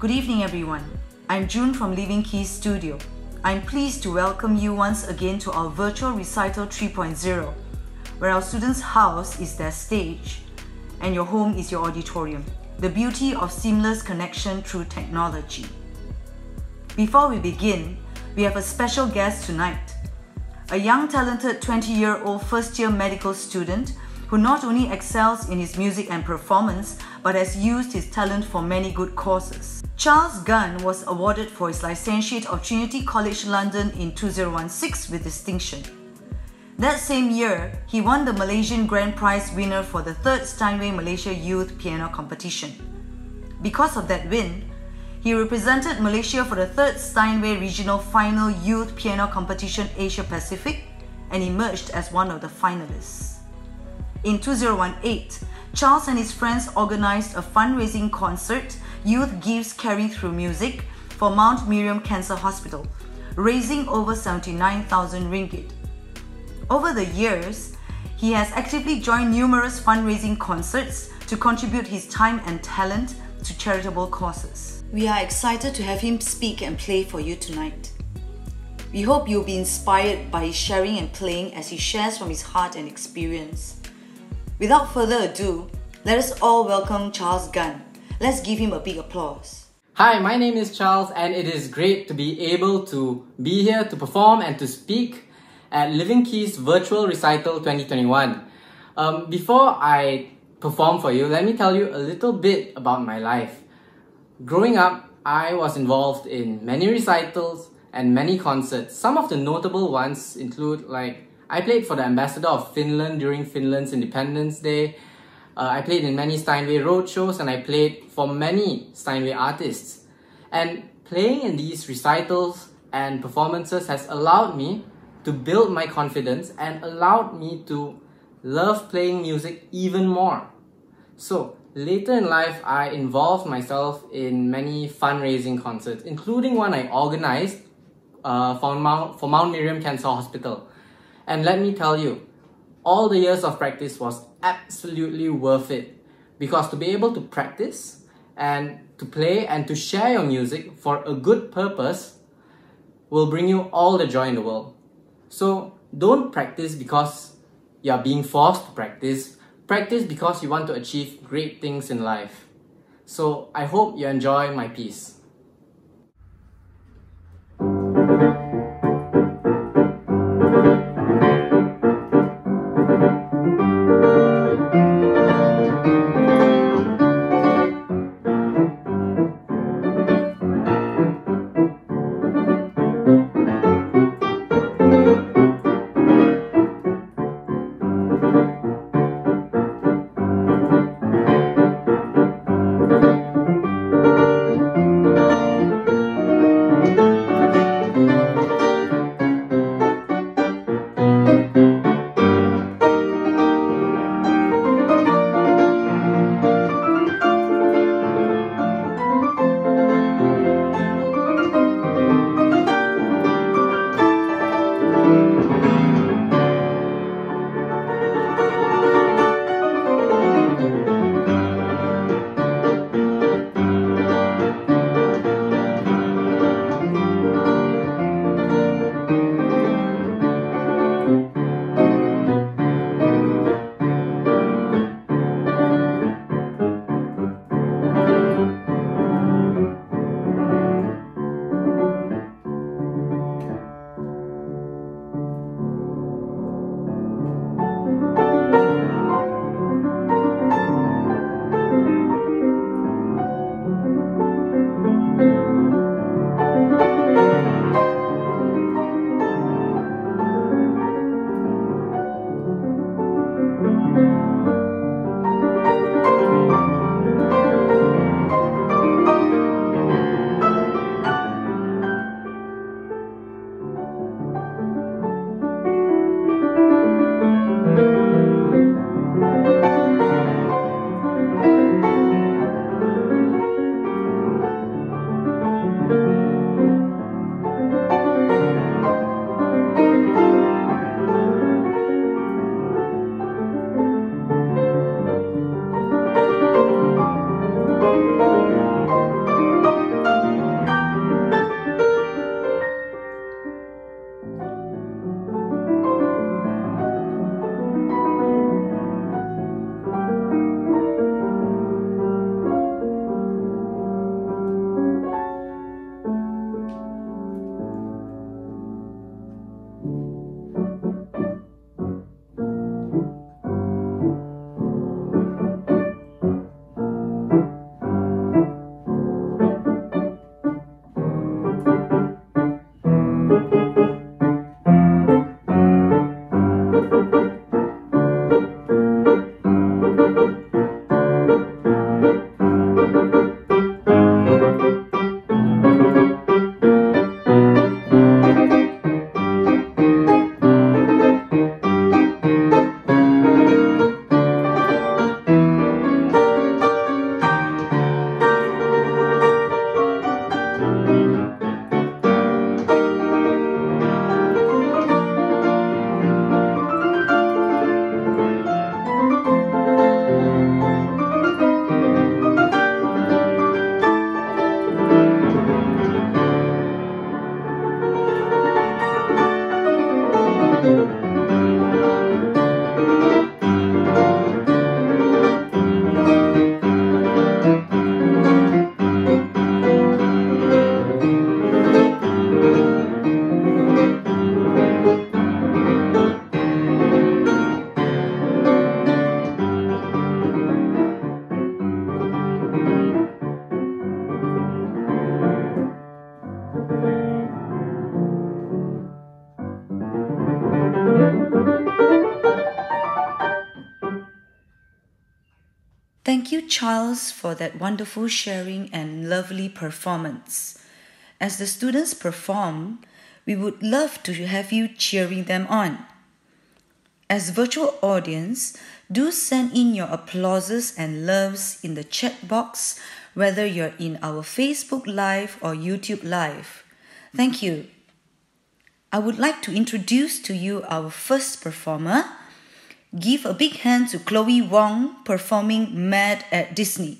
Good evening, everyone. I'm June from Living Keys Studio. I'm pleased to welcome you once again to our virtual recital 3.0, where our students' house is their stage and your home is your auditorium. The beauty of seamless connection through technology. Before we begin, we have a special guest tonight. A young, talented 20 year old first year medical student who not only excels in his music and performance, but has used his talent for many good causes. Charles Gunn was awarded for his licentiate of Trinity College London in 2016 with distinction. That same year, he won the Malaysian Grand Prize winner for the third Steinway Malaysia Youth Piano Competition. Because of that win, he represented Malaysia for the third Steinway Regional Final Youth Piano Competition Asia Pacific and emerged as one of the finalists. In 2018, Charles and his friends organized a fundraising concert, Youth Gives Carry Through Music, for Mount Miriam Cancer Hospital, raising over 79,000 ringgit. Over the years, he has actively joined numerous fundraising concerts to contribute his time and talent to charitable causes. We are excited to have him speak and play for you tonight. We hope you'll be inspired by his sharing and playing as he shares from his heart and experience. Without further ado, let us all welcome Charles Gunn. Let's give him a big applause. Hi, my name is Charles, and it is great to be able to be here to perform and to speak at Living Keys Virtual Recital 2021. Um, before I perform for you, let me tell you a little bit about my life. Growing up, I was involved in many recitals and many concerts. Some of the notable ones include like I played for the ambassador of Finland during Finland's Independence Day. Uh, I played in many Steinway road shows and I played for many Steinway artists. And playing in these recitals and performances has allowed me to build my confidence and allowed me to love playing music even more. So, later in life, I involved myself in many fundraising concerts, including one I organized uh, for, Mount, for Mount Miriam Cancer Hospital. And let me tell you, all the years of practice was absolutely worth it because to be able to practice and to play and to share your music for a good purpose will bring you all the joy in the world. So don't practice because you are being forced to practice. Practice because you want to achieve great things in life. So I hope you enjoy my piece. You, Charles, for that wonderful sharing and lovely performance. As the students perform, we would love to have you cheering them on. As virtual audience, do send in your applauses and loves in the chat box, whether you're in our Facebook Live or YouTube Live. Thank you. I would like to introduce to you our first performer. Give a big hand to Chloe Wong performing Mad at Disney.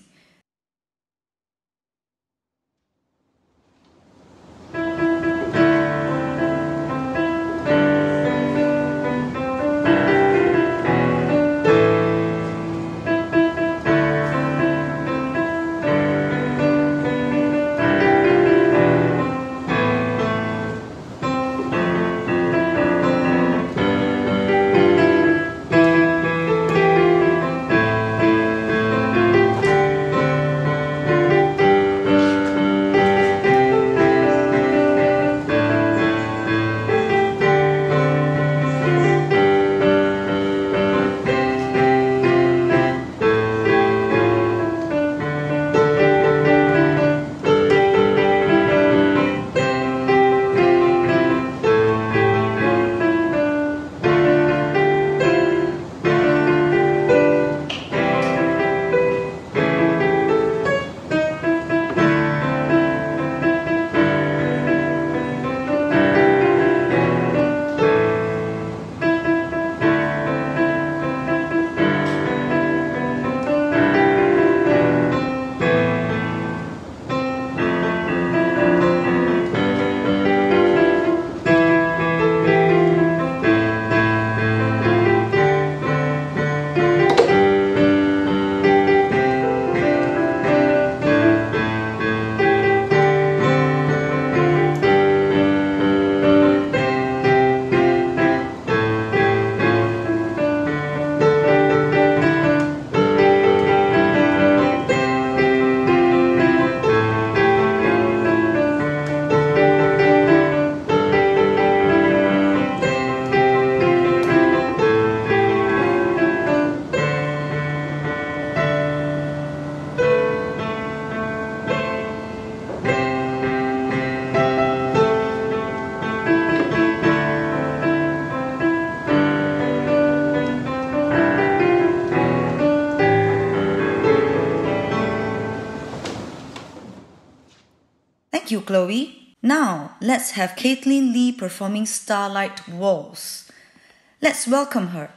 Have Caitlin Lee performing Starlight Waltz. Let's welcome her.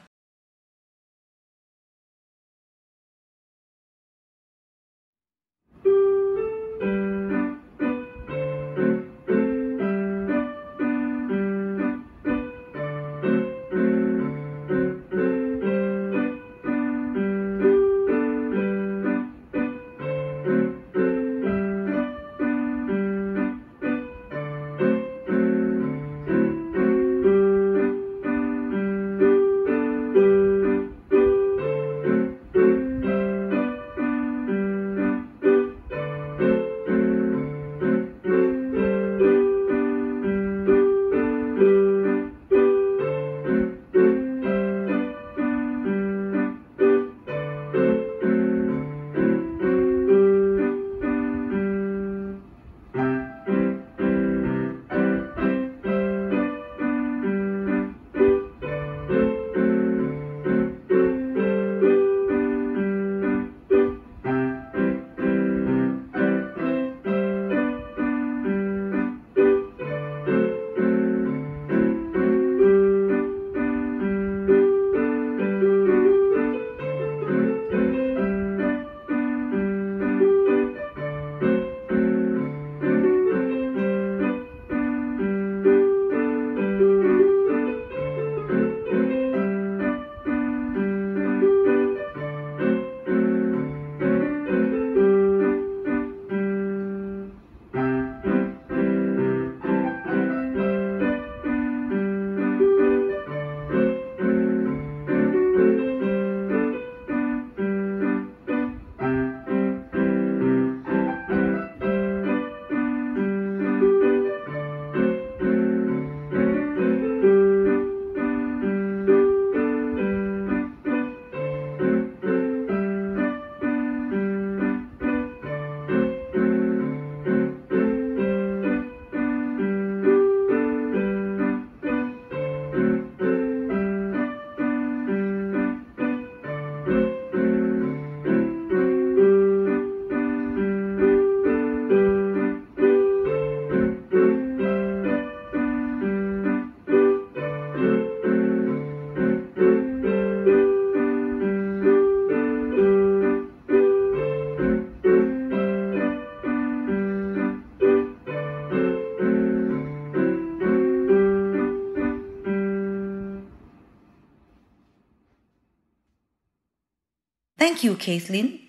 Kathleen.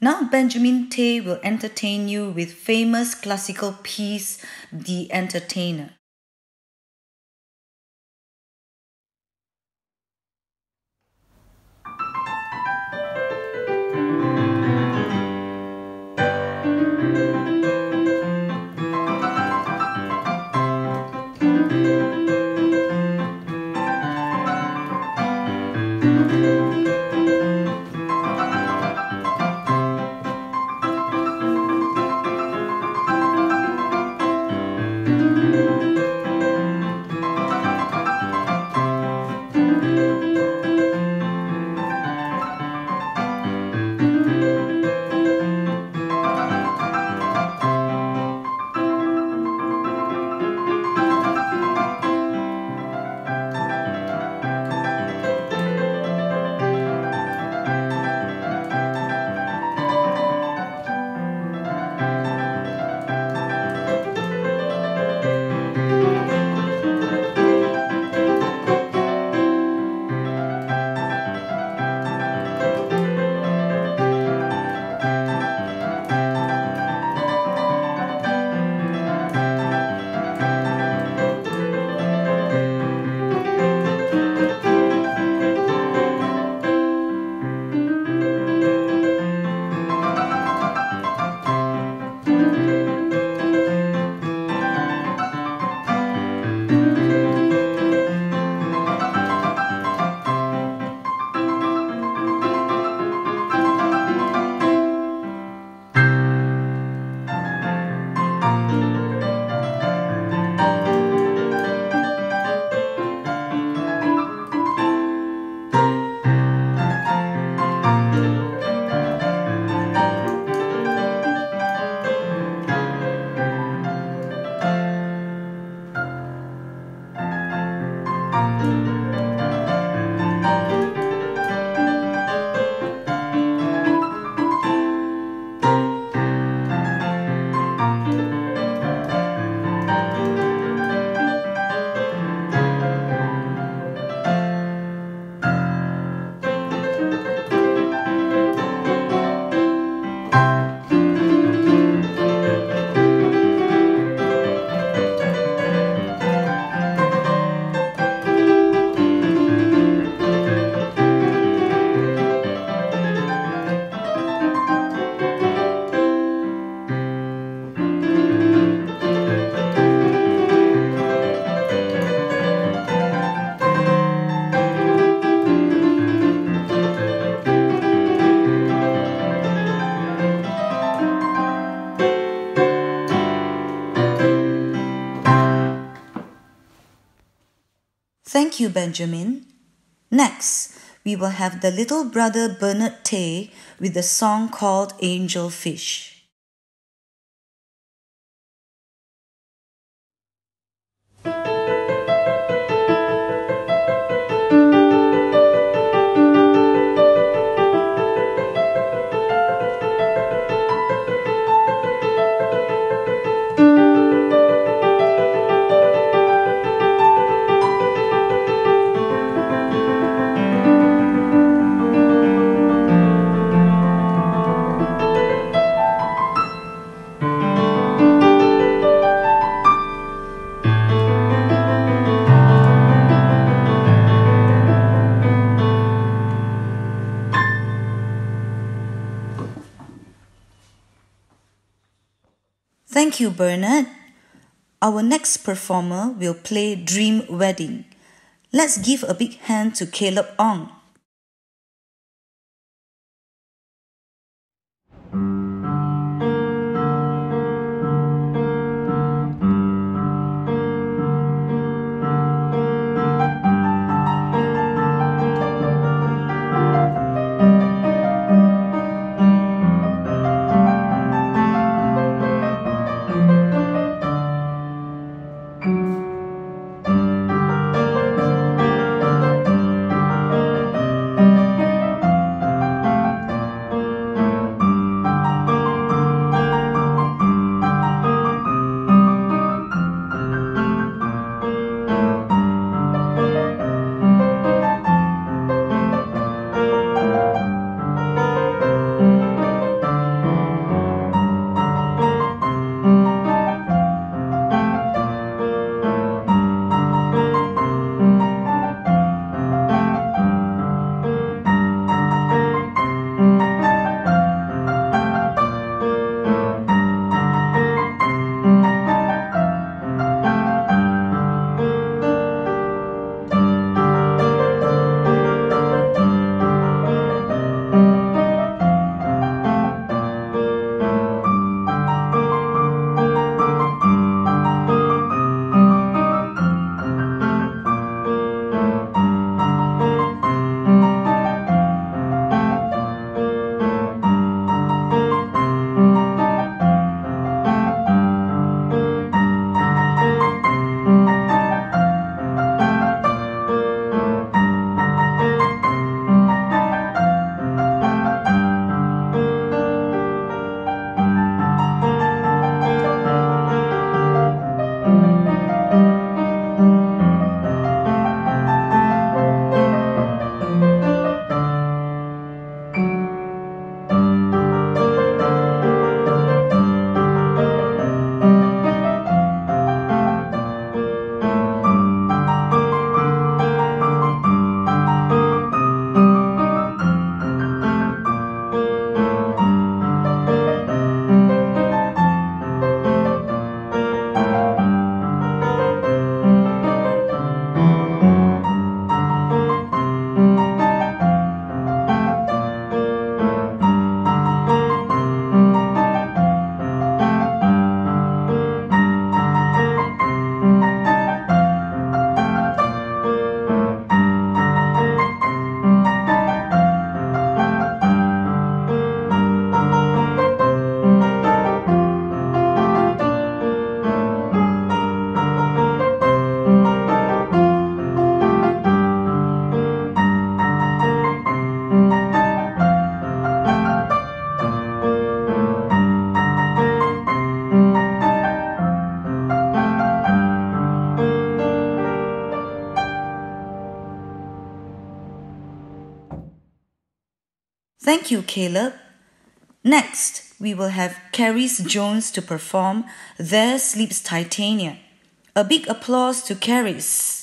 Now Benjamin Tay will entertain you with famous classical piece The Entertainer. Benjamin. Next, we will have the little brother Bernard Tay with the song called Angel Fish. Thank you, Bernard. Our next performer will play Dream Wedding. Let's give a big hand to Caleb Ong. Thank you, Caleb. Next, we will have Caris Jones to perform There Sleeps Titania. A big applause to Caris.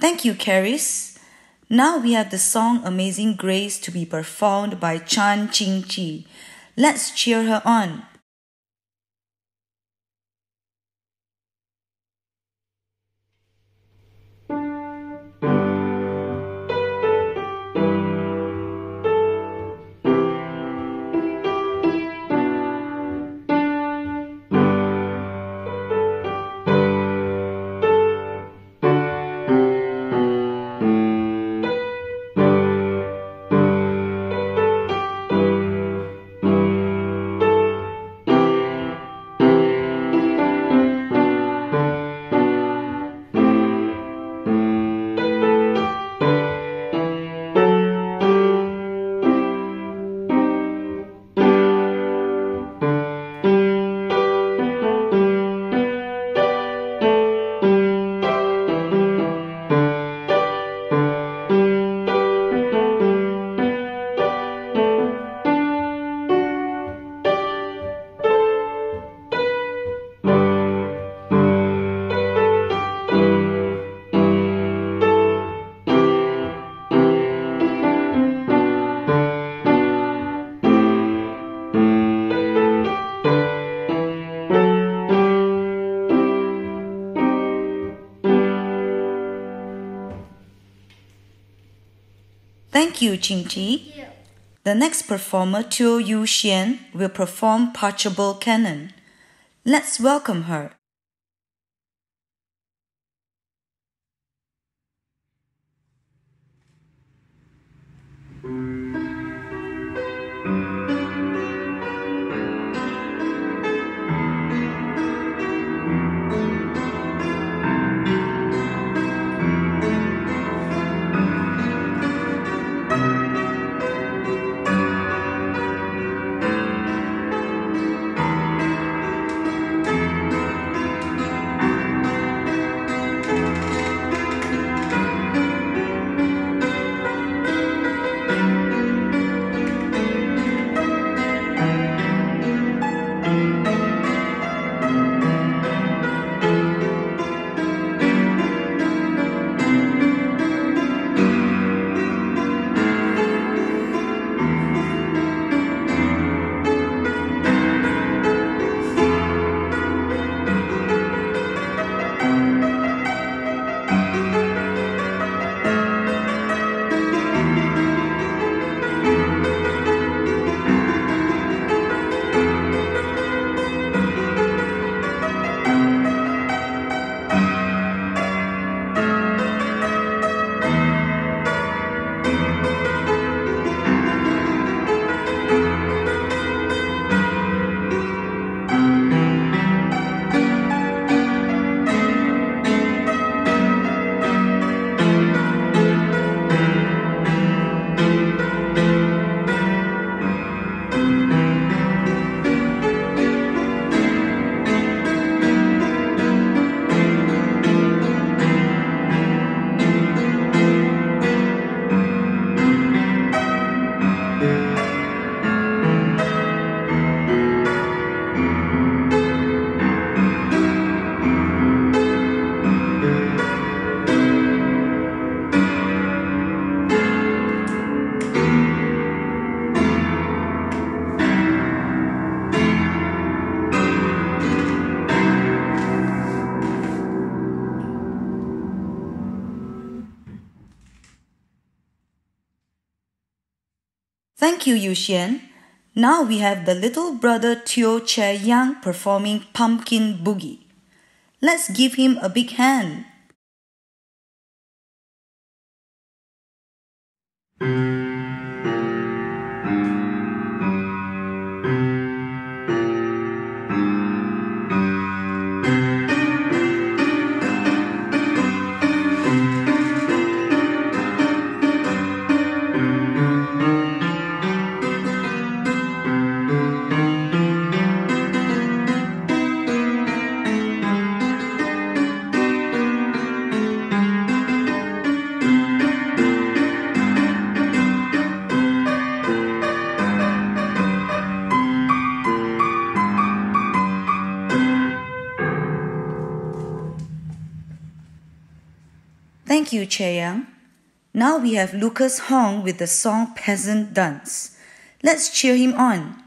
Thank you, Caris. Now we have the song Amazing Grace to be performed by Chan Ching Chi. Let's cheer her on. Thank you, Ching Chi. The next performer, Teo Yu Xian, will perform Pachelbel Canon. Let's welcome her. You, Yu Xian. Now we have the little brother Teo Che Yang performing Pumpkin Boogie. Let's give him a big hand. Thank you, Che Yang. Now we have Lucas Hong with the song Peasant Dance. Let's cheer him on.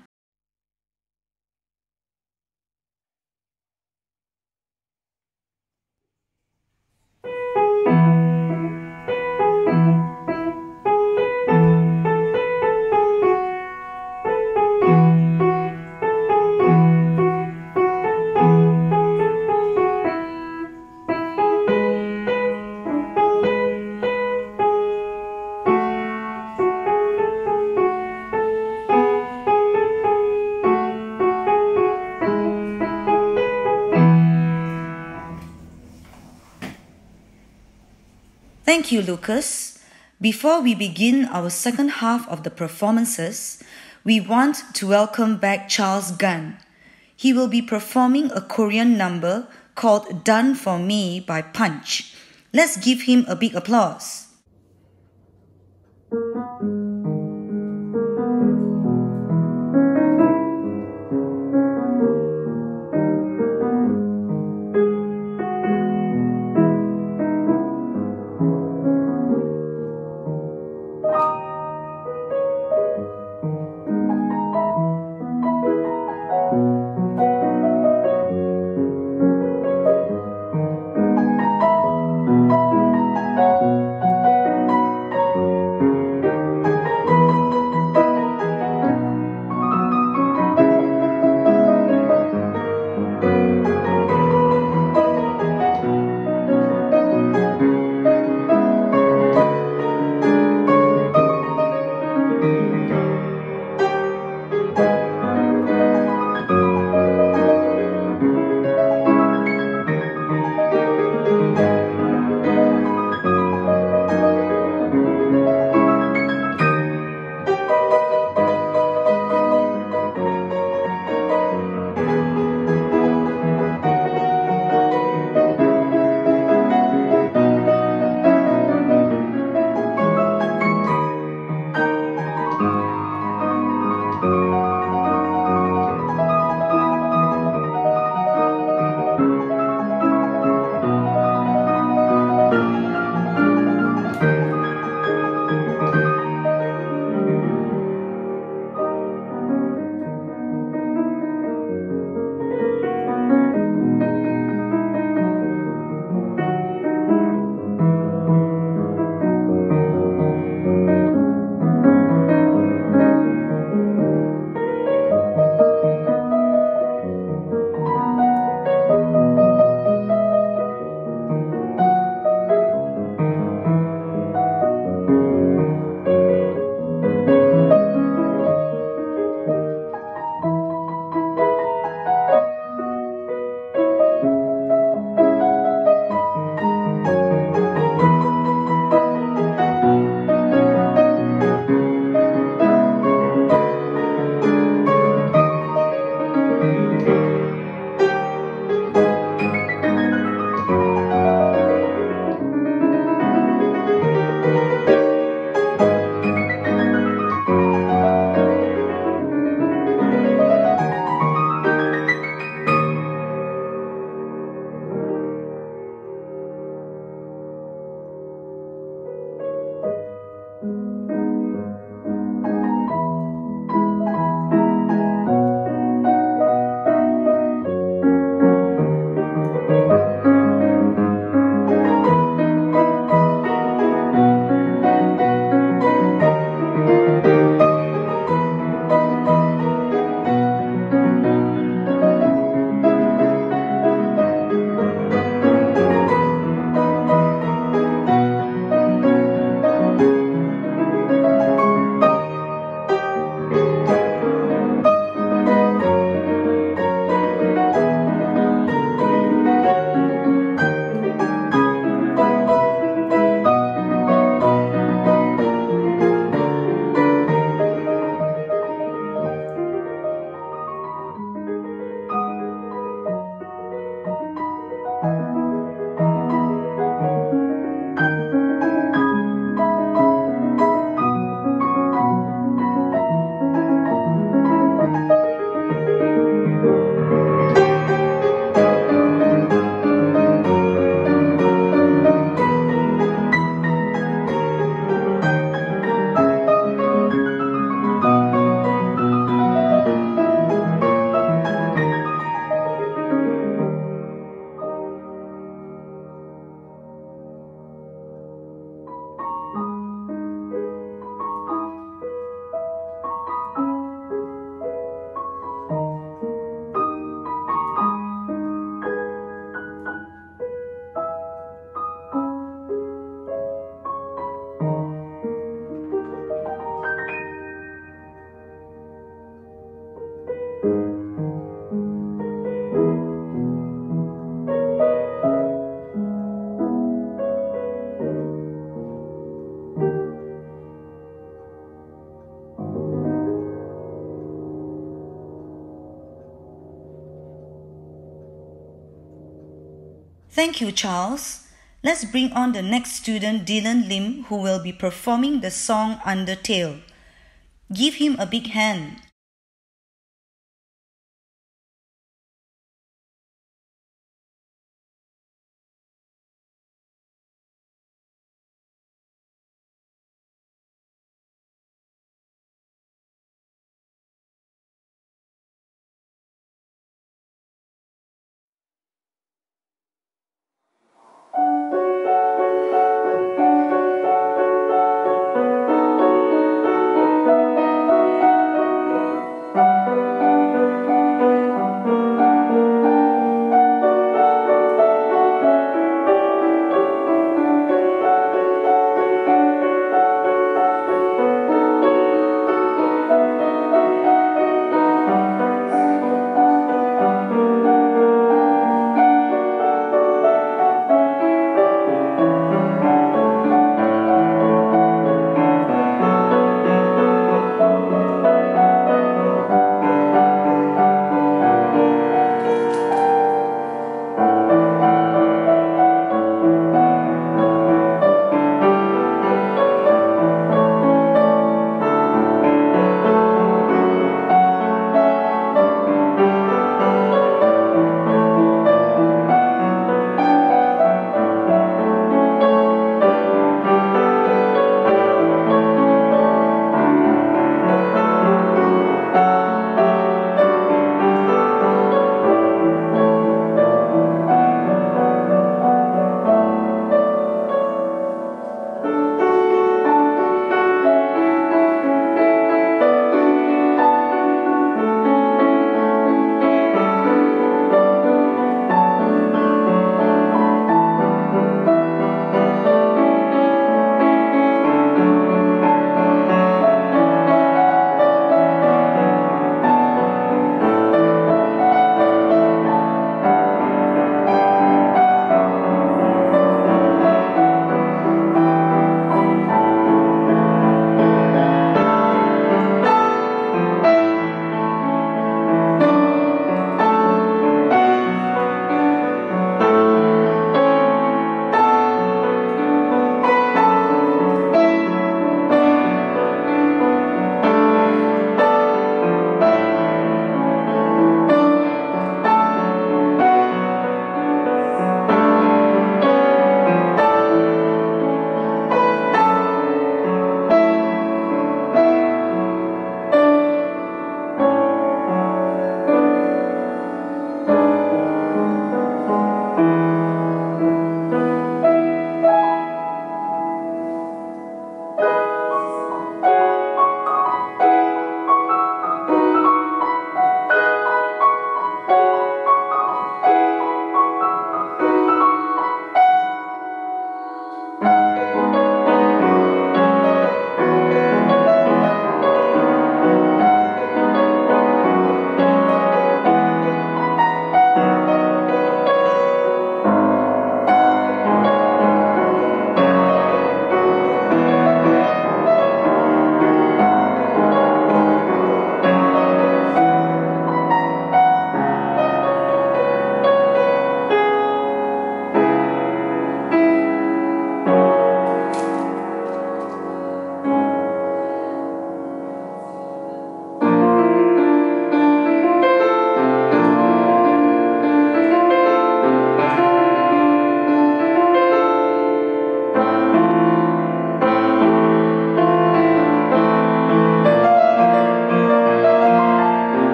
You, Lucas. Before we begin our second half of the performances, we want to welcome back Charles Gunn. He will be performing a Korean number called Done For Me by Punch. Let's give him a big applause. Thank you, Charles. Let's bring on the next student, Dylan Lim, who will be performing the song Undertale. Give him a big hand.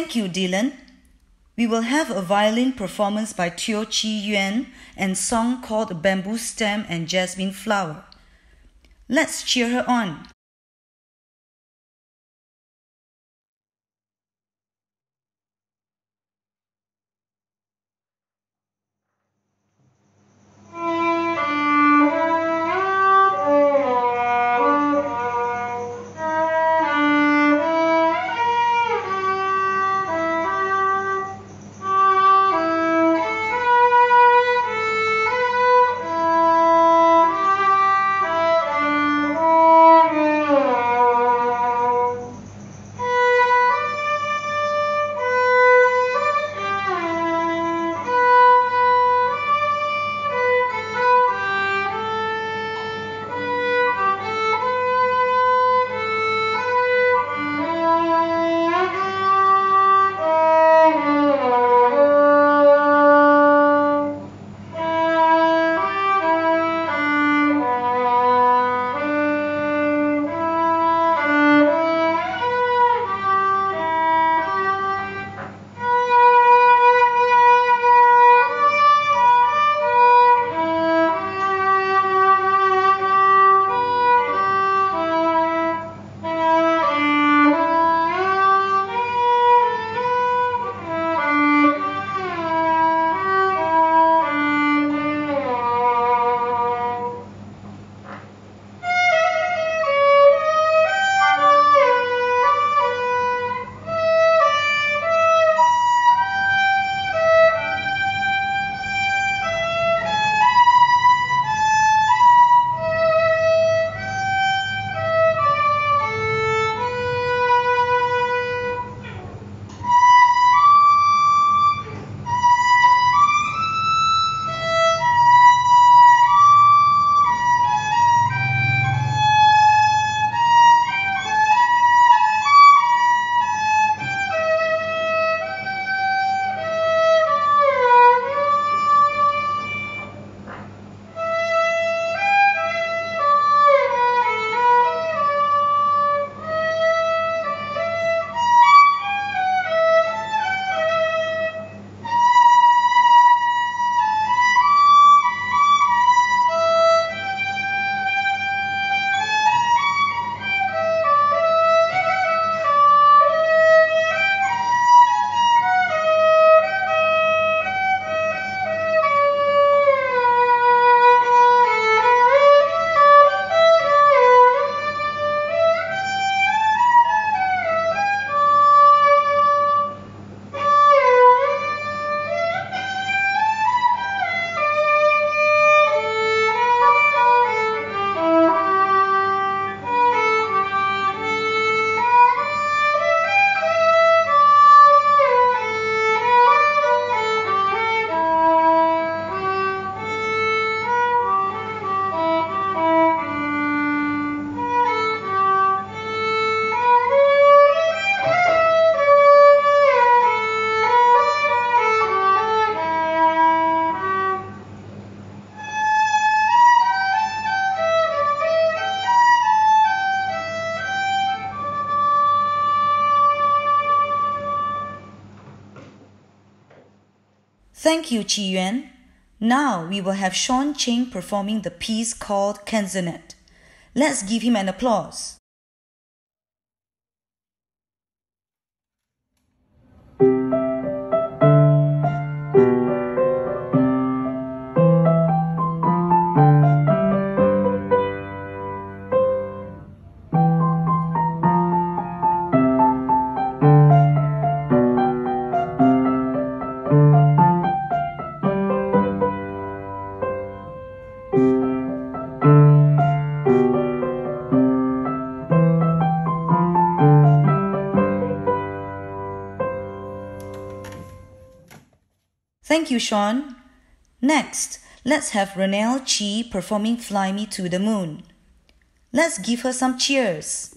Thank you, Dylan. We will have a violin performance by Teo Chi Yuan and song called Bamboo Stem and Jasmine Flower. Let's cheer her on. Thank you, Chi Yuan. Now we will have Sean Cheng performing the piece called Canzonet. Let's give him an applause. Thank you, Sean. Next, let's have Renelle Chi performing Fly Me to the Moon. Let's give her some cheers.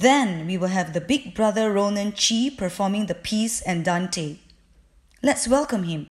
Then we will have the big brother Ronan Chi performing the piece Andante. Let's welcome him.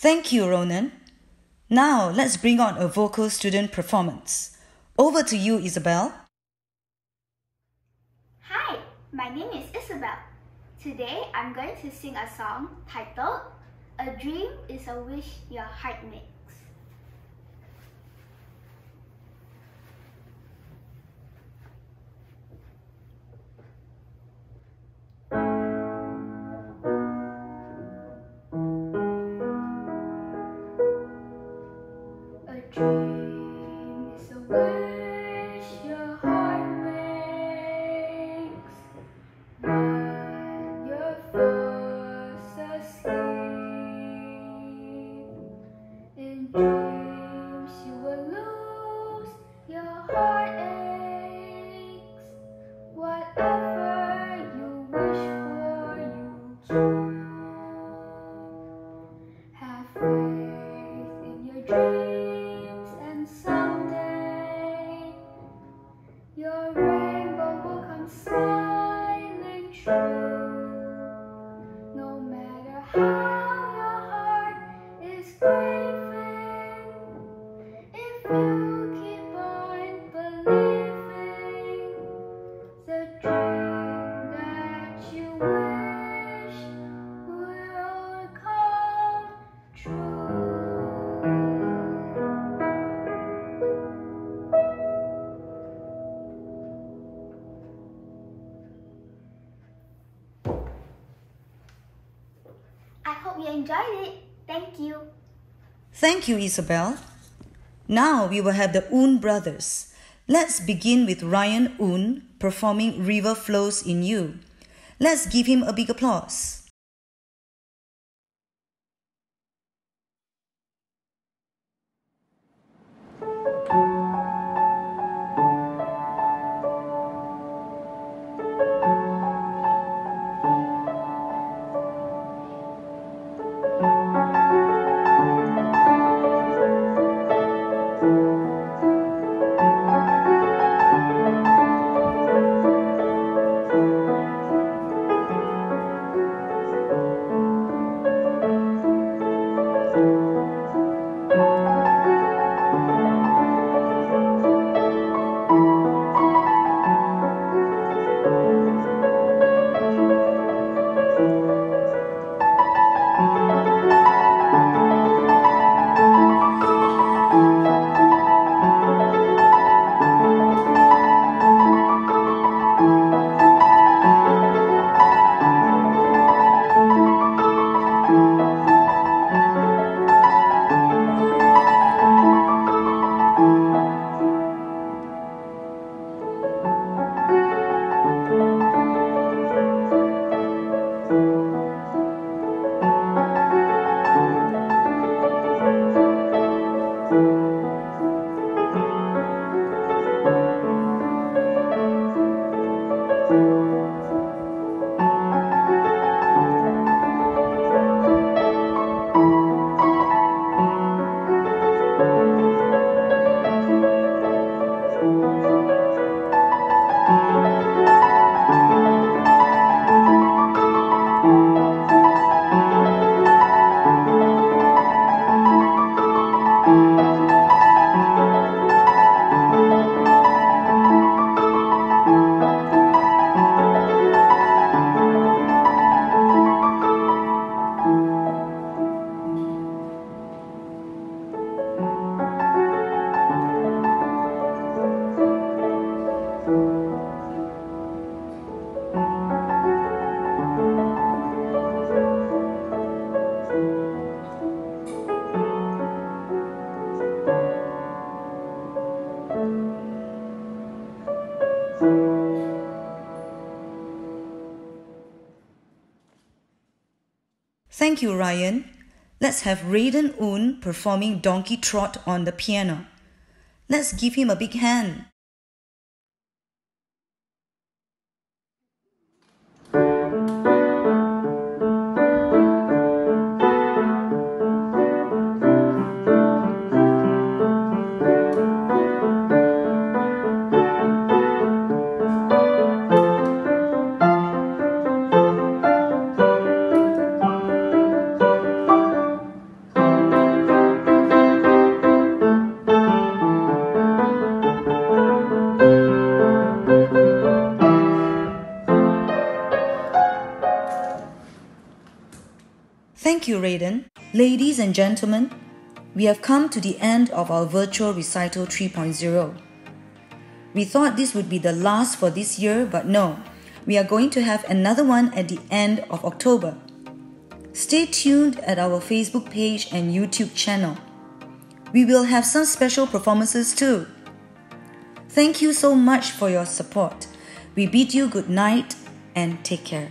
Thank you, Ronan. Now let's bring on a vocal student performance. Over to you, Isabel. Hi, my name is Isabel. Today I'm going to sing a song titled A Dream is a Wish Your Heart Makes. Thank you, Isabel. Now we will have the Un brothers. Let's begin with Ryan Un performing River Flows in You. Let's give him a big applause. Thank you, Ryan. Let's have Raiden Un performing Donkey Trot on the piano. Let's give him a big hand. And gentlemen, we have come to the end of our virtual recital 3.0. We thought this would be the last for this year, but no, we are going to have another one at the end of October. Stay tuned at our Facebook page and YouTube channel. We will have some special performances too. Thank you so much for your support. We bid you good night and take care.